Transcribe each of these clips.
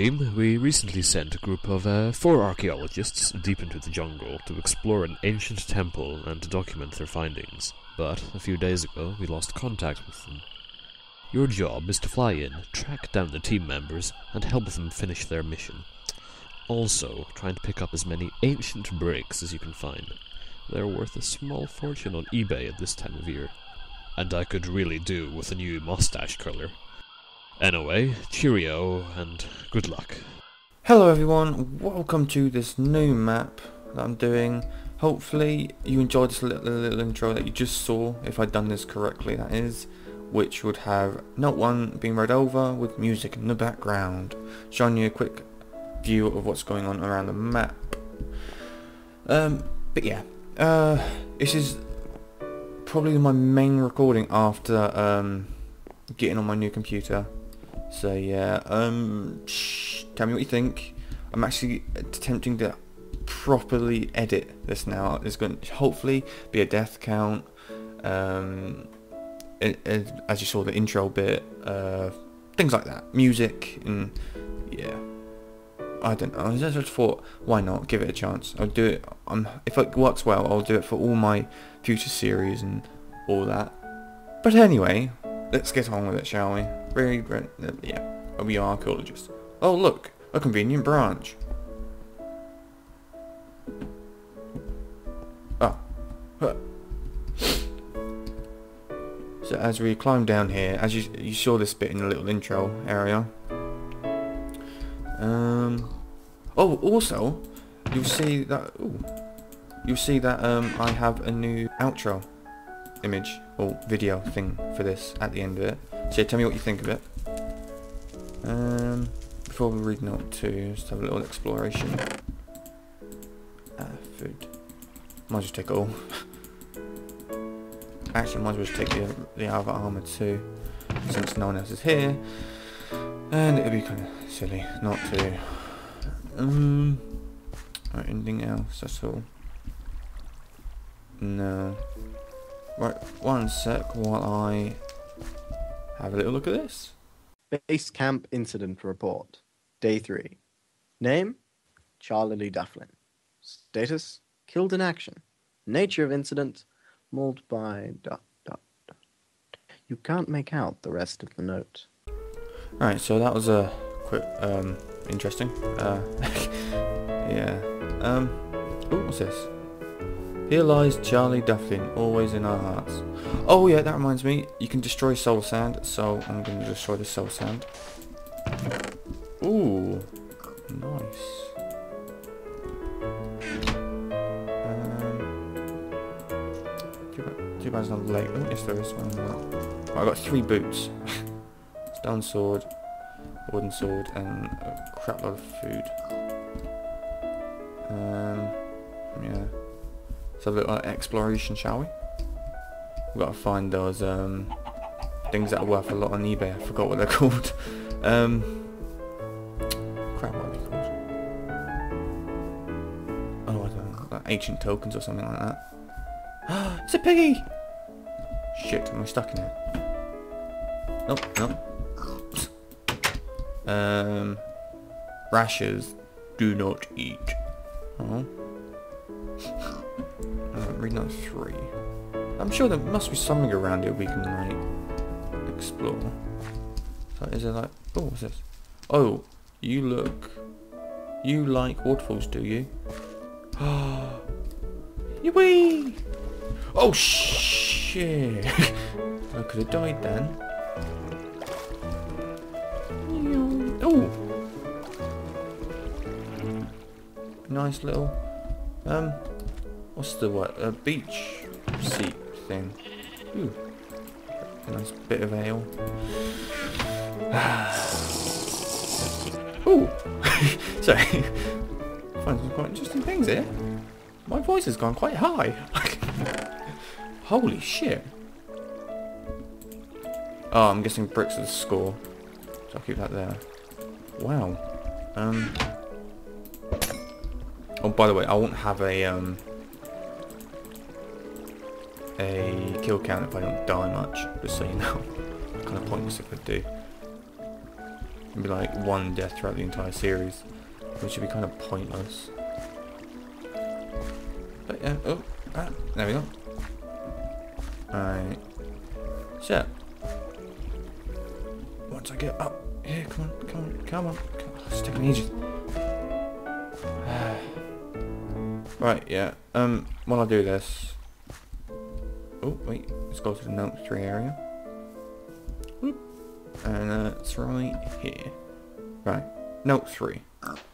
Team. We recently sent a group of uh, four archaeologists deep into the jungle to explore an ancient temple and to document their findings. But a few days ago, we lost contact with them. Your job is to fly in, track down the team members, and help them finish their mission. Also, try and pick up as many ancient bricks as you can find. They're worth a small fortune on eBay at this time of year. And I could really do with a new mustache curler. Anyway, cheerio and good luck. Hello everyone, welcome to this new map that I'm doing. Hopefully you enjoyed this little, little intro that you just saw, if I'd done this correctly that is, which would have note 1 being read over with music in the background, showing you a quick view of what's going on around the map. Um, but yeah, uh, this is probably my main recording after um, getting on my new computer. So yeah, um, shh, tell me what you think. I'm actually attempting to properly edit this now. There's going to hopefully be a death count. Um, it, it, as you saw the intro bit, uh, things like that, music, and yeah. I don't know. I just thought, why not give it a chance? I'll do it. Um, if it works well, I'll do it for all my future series and all that. But anyway, let's get on with it, shall we? Very, very uh, yeah. We are archaeologists. Oh look, a convenient branch. Oh. Huh. So as we climb down here, as you you saw this bit in the little intro area. Um. Oh, also, you'll see that. Ooh, you'll see that um I have a new outro image or video thing for this at the end of it. So tell me what you think of it. Um, before we read note two, just have a little exploration. Uh, food. Might as well take it all. Actually, might as well just take the, the other armor too, since no one else is here. And it'd be kind of silly not to. Um, or anything else, that's all. No. Right, one sec while I have a little look at this. Base Camp Incident Report. Day 3. Name? Charlie Lee Dufflin. Status? Killed in action. Nature of incident? Mauled by... Dot, dot, dot. You can't make out the rest of the note. Alright, so that was a quick, um, interesting. Uh, yeah. Um, ooh, what's this? Here lies Charlie Dufflin, always in our hearts. Oh yeah, that reminds me, you can destroy soul sand, so I'm going to destroy the soul sand. Ooh, nice. Um, too bad it's not late. Oh, yes there is one. Right, I got three boots. Stone sword, wooden sword, and a crap load of food. Let's have a little exploration, shall we? We've got to find those um, things that are worth a lot on eBay. I forgot what they're called. Um, crap, what are they called? Oh, I don't know. Like ancient tokens or something like that. it's a piggy! Shit, am I stuck in it? Nope, nope. Um, rashers do not eat. Oh note three. I'm sure there must be something around here we can like explore. So is it like oh what's this? Oh, you look you like waterfalls, do you? Ah Wee! Oh shit! I could have died then. Oh! Nice little um What's the what? A beach seat thing. Ooh. A nice bit of ale. Ooh. Sorry. Find some quite interesting things here. My voice has gone quite high. Holy shit. Oh, I'm guessing bricks are the score. So I'll keep that there. Wow. Um. Oh, by the way, I won't have a um a kill count if I don't die much, just so you know. kind of pointless if I do. It'd be like one death throughout the entire series, which would be kind of pointless. But yeah, oh, ah, there we go. Alright. So, once I get up here, come on, come on, come on. Come on. It's taking ages. right, yeah. Um, while I do this. Oh, wait. Let's go to the note 3 area. Whoop. And uh, it's right here. Right. Note 3.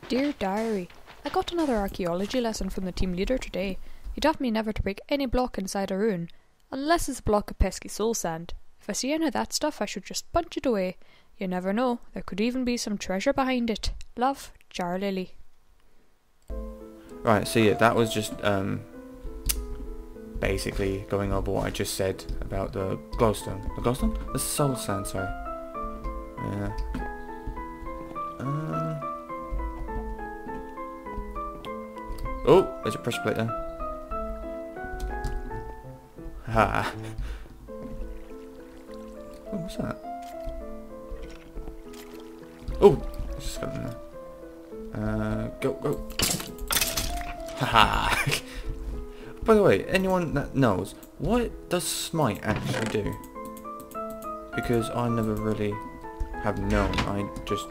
Dear Diary, I got another archaeology lesson from the team leader today. He taught me never to break any block inside a ruin, unless it's a block of pesky soul sand. If I see any of that stuff, I should just punch it away. You never know, there could even be some treasure behind it. Love, Jar Lily. Right, so yeah, that was just um, basically going over what I just said about the glowstone. The glowstone? The soul sand, sorry. Yeah. Um. Oh, there's a pressure plate there. Ha. Oh, what's that? Oh, just got in there. Uh, go, go. Haha. By the way, anyone that knows, what does smite actually do? Because I never really have known. I just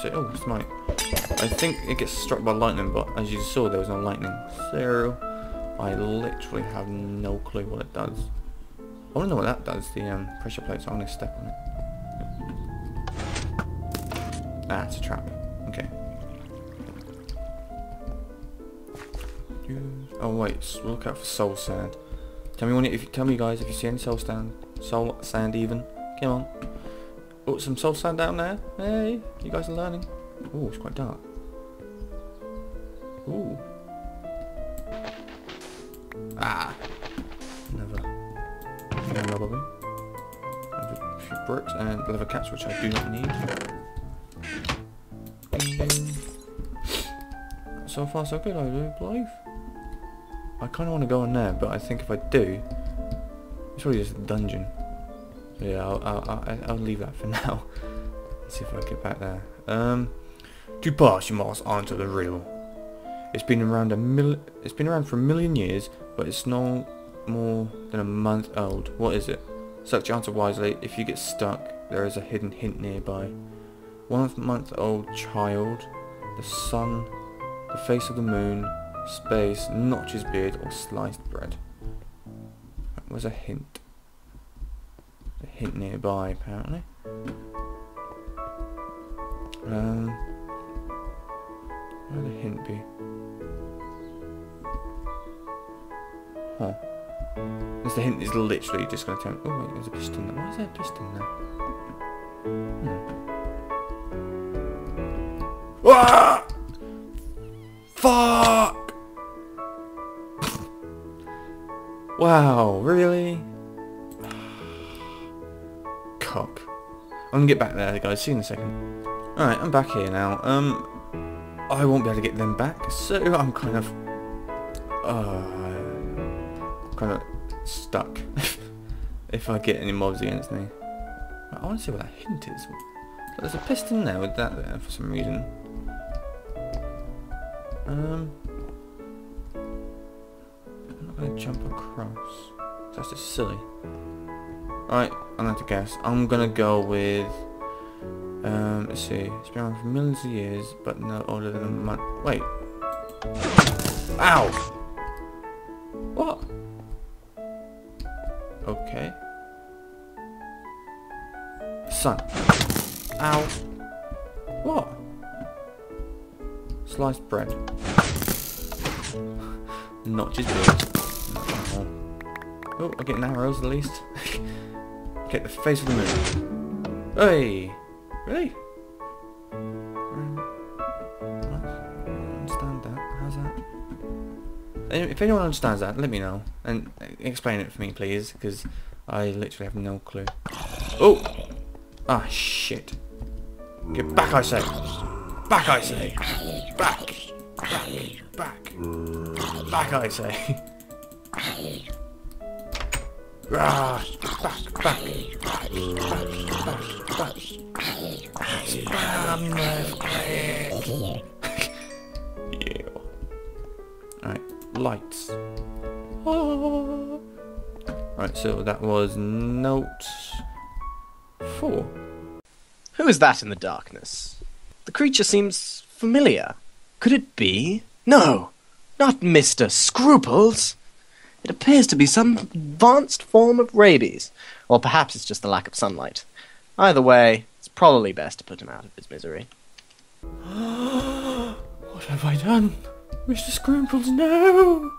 say, oh, smite. I think it gets struck by lightning, but as you saw, there was no lightning. So, I literally have no clue what it does. I want to know what that does, the um, pressure plate, I'm going to step on it. It's a trap. Oh wait, look out for soul sand. Tell me when if you tell me guys if you see any soul sand, soul sand even. Come on. Oh, some soul sand down there. Hey, you guys are learning. Oh, it's quite dark. Ooh. Ah. Never. No rubber. A few bricks and leather caps, which I do not need. Ding. So far, so good, I do believe. I kind of want to go in there, but I think if I do, it's probably just a dungeon. So yeah, I'll, I'll, I'll, leave that for now. Let's see if I get back there. Um, to pass, you must answer the riddle. It's been around a mil. It's been around for a million years, but it's no more than a month old. What is it? Such answer wisely. If you get stuck, there is a hidden hint nearby. One month old child, the sun, the face of the moon, space, notches beard, or sliced bread. That was a hint. A hint nearby, apparently. Um, where would the hint be? Huh. This the hint is literally just going to tell me. Oh wait, there's a piston there. Why is there a piston there? Hmm. Ah! Fuck! Wow, really? Cock. I'm gonna get back there, guys. See you in a second. Alright, I'm back here now. Um, I won't be able to get them back, so I'm kind of... Uh, kind of stuck. if I get any mobs against me. I want to see what that hint is. There's a piston there with that there for some reason. Um... jump across. That's just silly. Alright, I'm gonna guess. I'm gonna go with... Um, let's see. It's been around for millions of years, but no older than a month. Wait. Ow! What? Okay. Sun. Ow. What? Sliced bread. Not just good. Oh, I'm getting arrows at least. Get the face of the moon. Hey! Really? Um, understand that. How's that? If anyone understands that, let me know. And explain it for me, please, because I literally have no clue. Oh! Ah, shit. Get back, I say! Back, I say! Back! Back! Back! Back, I say! Alright, lights. Ah. Right, so that was note four. Who is that in the darkness? The creature seems familiar. Could it be? No, not Mr. Scruples. It appears to be some advanced form of rabies, or perhaps it's just the lack of sunlight. Either way, it's probably best to put him out of his misery. what have I done? Mr. Scruples, no!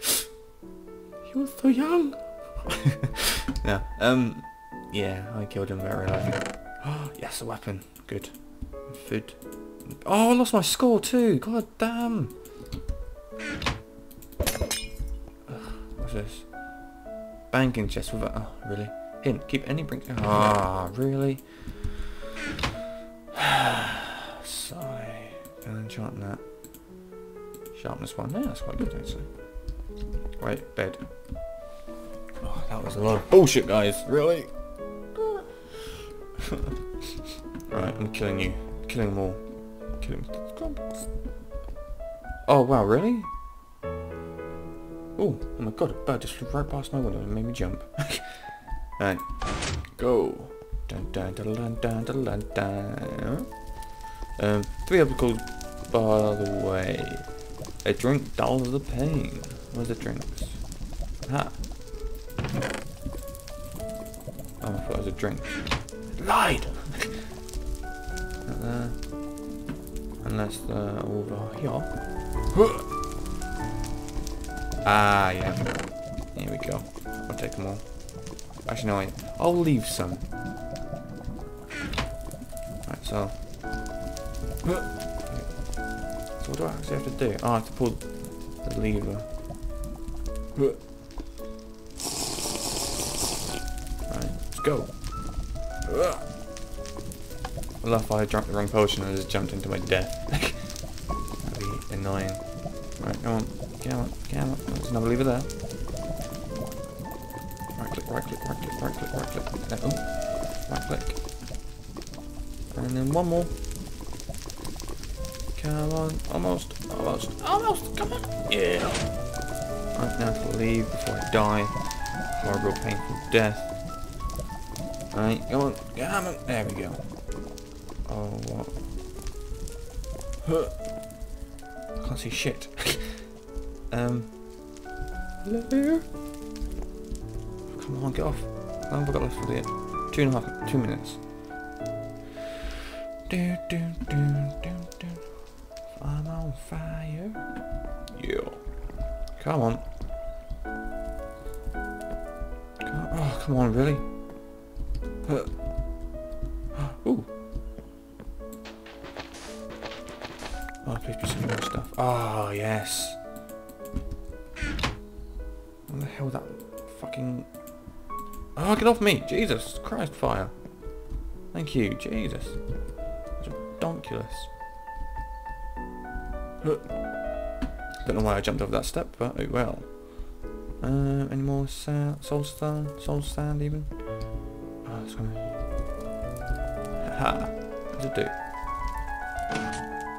He was so young. yeah, um, yeah, I killed him very early. yes, a weapon. Good. Food. Oh, I lost my score too. God damn. This? Banking chest with a... Oh, really? Hint. Keep any brink... Ah, really? Sigh. Can I enchant that? Sharpness one. Yeah, that's quite good actually. Wait, bed. Oh, that was a lot of bullshit, guys. Really? right, I'm killing you. Killing them all. Killing Oh, wow, really? Oh, oh my god, a bird just flew right past my window and made me jump. Alright, go. Dun dun dun. Um, three optical, by the way. A drink dulls the pain. Where's the drinks? Ha. Oh, I thought it was a drink. Lied! Not there. Unless uh, over here. Ah, yeah. Here we go. I'll take them all. Actually, no, wait. I'll leave some. Right, so. So what do I actually have to do? Oh, I have to pull the lever. Right, let's go. I love I drank the wrong potion and I just jumped into my death. That'd be annoying. Right, come on. Come on, come on. There's another lever there. Right click, right click, right click, right click, right click. Oh, right click. And then one more. Come on, almost, almost, almost, come on. Yeah. Right, now to leave before I die. Horrible, painful death. Right, come on, come on. There we go. Oh, what? Huh. I can't see shit. um. Hello? Come on, get off. How long have I got left for the two and a half, two minutes? Do, do, do, do, do. I'm on fire. Yeah. Come on. Come, oh, come on, really? Uh. Oh, yes. What the hell that fucking... Oh, get off me! Jesus Christ, fire. Thank you, Jesus. It's. Don't know why I jumped over that step, but oh well. Uh, any more sa soul sand? Soul sand even? Oh, it's gonna... Ha! What does it do?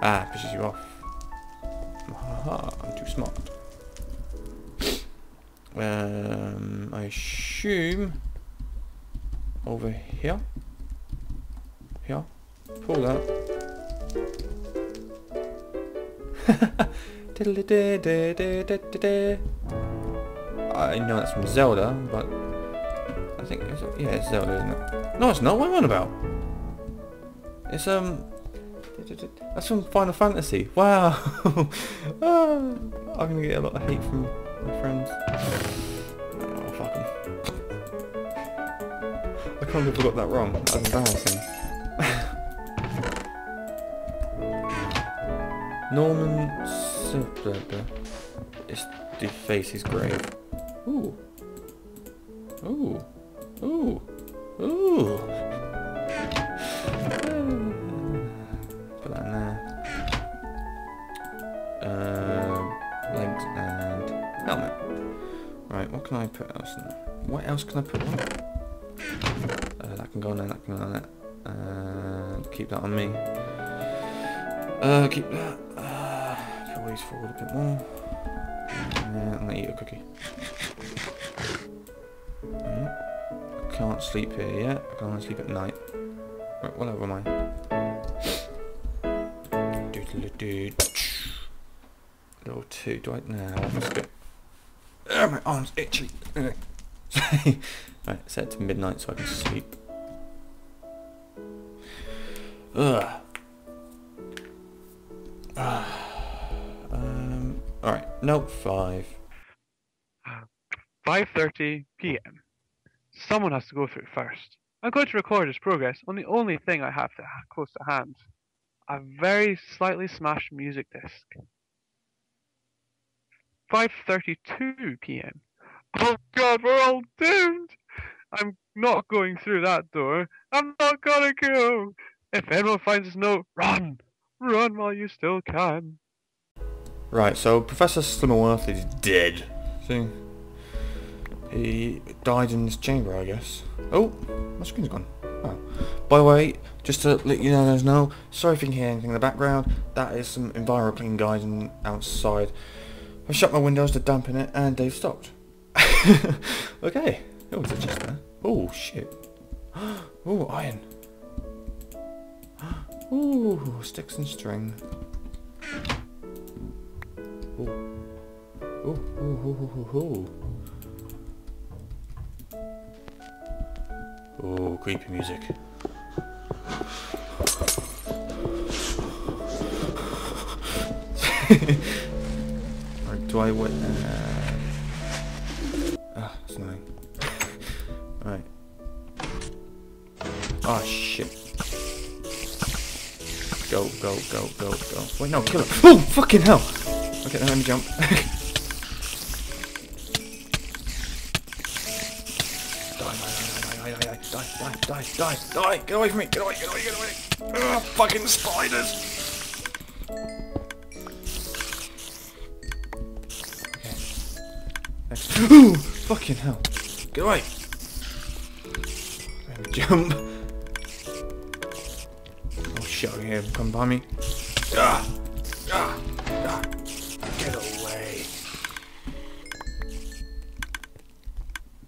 Ah, pushes you off. Haha, I'm too smart. Um, I assume over here. Here. Pull that. I know that's from Zelda, but I think it's yeah, it's Zelda, isn't it? No, it's not. What am I on about? It's um, that's from Final Fantasy. Wow, ah, I'm gonna get a lot of hate from my friends. Oh fuck 'em. I can't believe I got that wrong. That's embarrassing. Norman Silberber is deface his grave. Ooh. Ooh. Ooh. Ooh. Can I put else? What else can I put on? Uh, that can go on there, that can go on there. And keep that on me. Uh, keep that. Uh, put these forward a bit more. And I'm gonna eat a cookie. Yeah. Can't sleep here yet. I can only sleep at night. Right, what level am I? Doodle-doo. Level two. Do I now? Let's go. Oh, my arm's itchy. right, set it to midnight so I can sleep. Ugh. um. All right. Note five. 5:30 p.m. Someone has to go through first. I'm going to record his progress on the only thing I have to close to hand: a very slightly smashed music disc. 5:32 p.m. Oh God, we're all doomed! I'm not going through that door. I'm not gonna go. If anyone finds this note, run, run while you still can. Right. So Professor Slimmerworth is dead. See. He died in this chamber, I guess. Oh, my screen's gone. Oh. By the way, just to let you know, sorry if you can hear anything in the background, that is some EnviroClean guys outside. I shut my windows to dampen it and they've stopped. okay. Oh, there's a chest there. Oh, shit. Oh, iron. Ooh, sticks and string. Ooh. Ooh, ooh, ooh, ooh, ooh. Oh, creepy music. Do I wait? Uh... Ah, that's annoying. right. Oh shit. Go, go, go, go, go. Wait, no, kill him. Oh, fucking hell! Okay, let me jump. die, die, die, die, die, die, get away from me, get away, get away, get away. Ugh, fucking spiders. Ooh, fucking hell. Get away. Jump. Oh shit, I hear him come by me. Ah, ah, ah. Get away.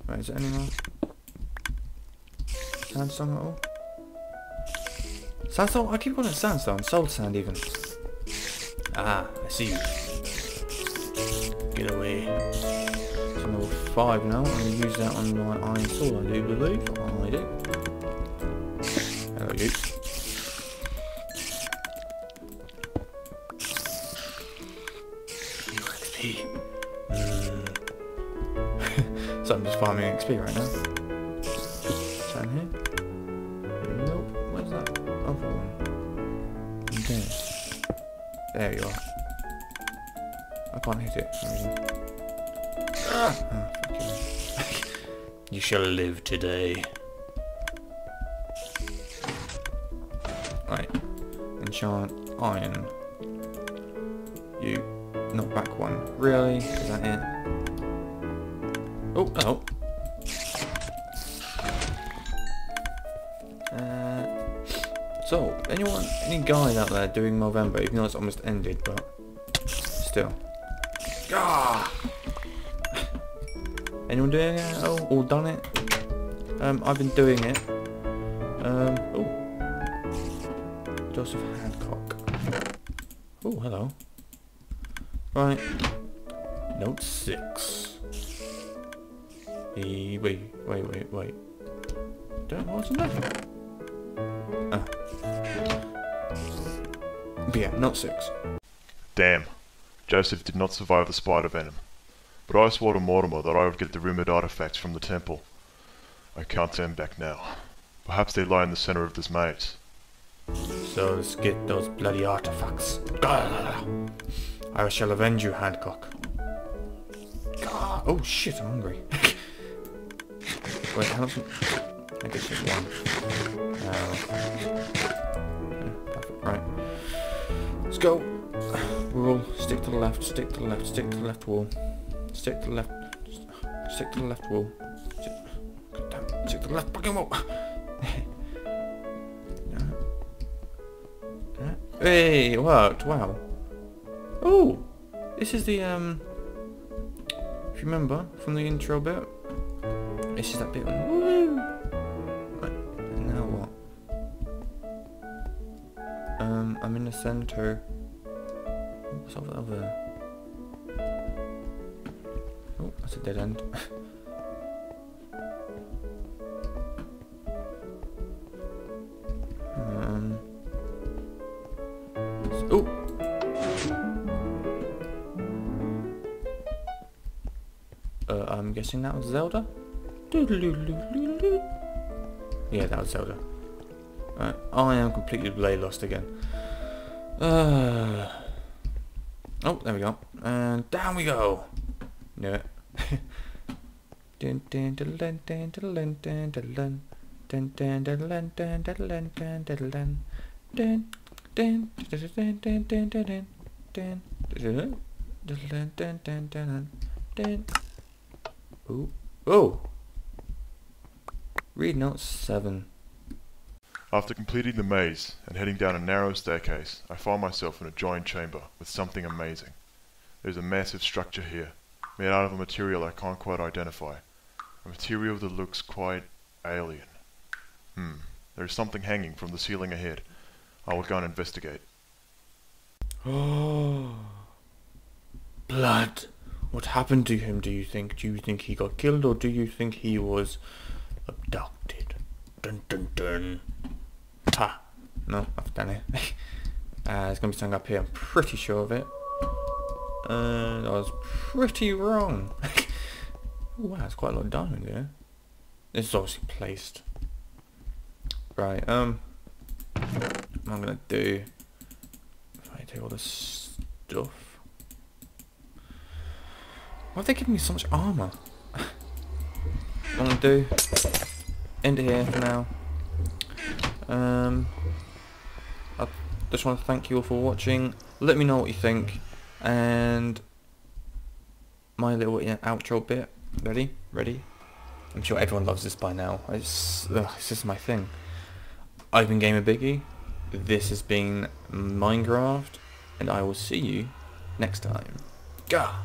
Right, is there any more? Sandstone at all? Sandstone? I keep calling it sandstone. Soul sand even. Ah, I see you. Get away. 5 now. I'm going to use that on my iron sword, I do believe. I do. Hello, you. XP. Mm. so I'm just farming XP right now. Down here? Nope. Where's that other one? Okay. There you are. I can't hit it shall live today. Right. Enchant iron. You. Knock back one. Really? Is that it? Oh, oh. Uh, so, anyone, any guys out there doing Movember, even though it's almost ended, but still. Ah! Anyone doing it? Oh, all done it? Um, I've been doing it. Um, oh. Joseph Hancock. Oh, hello. Right. Note 6. E wait, wait, wait, wait. Don't, what's in there? Ah. But yeah, note 6. Damn. Joseph did not survive the spider venom. But I swore to Mortimer that I would get the rumoured artifacts from the temple. I can't turn back now. Perhaps they lie in the centre of this maze. So let's get those bloody artifacts. I shall avenge you, Hancock. Oh shit, I'm hungry. Wait, how much? I guess just one. Uh. Right. Let's go. Rule. Stick to the left. Stick to the left. Stick to the left wall. Stick to the left. Stick to the left wall. Stick, damn, stick to the left fucking wall. Hey, it worked. Wow. Oh, this is the um. If you remember from the intro bit, this is that bit. Right, now what? Um, I'm in the center. What's over there? That's a dead end. um. Oh. Uh, I'm guessing that was Zelda. Yeah, that was Zelda. Right, I am completely lay lost again. Uh, oh, there we go. And down we go. Knew it. Ooh. Oh! Read note 7. After completing the maze and heading down a narrow staircase, I find myself in a giant chamber with something amazing. There's a massive structure here, made out of a material I can't quite identify. A material that looks quite alien. Hmm, there's something hanging from the ceiling ahead. I will go and investigate. Oh. Blood. What happened to him, do you think? Do you think he got killed or do you think he was abducted? Dun dun dun. Ha. No, I've done it. uh, there's going to be something up here. I'm pretty sure of it. And I was pretty wrong. Wow, that's quite a lot of diamond here. This is obviously placed. Right, um... I'm to do... If I take all this stuff... Why have they given me so much armor? I'm gonna do, end it here for now. Um, I just want to thank you all for watching. Let me know what you think, and my little outro bit. Ready? Ready? I'm sure everyone loves this by now. It's, it's just my thing. I've been Gamer Biggie. This has been Minecraft, and I will see you next time. Gah!